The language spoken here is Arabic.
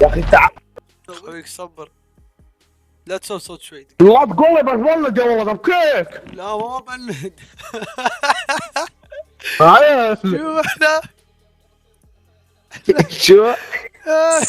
يا أخي تعال. خويك صبر. لا تسوي صوت شوي. لا تقول لي بس يا والله بكيك لا ما بلد. شوف إحنا شو؟ آه.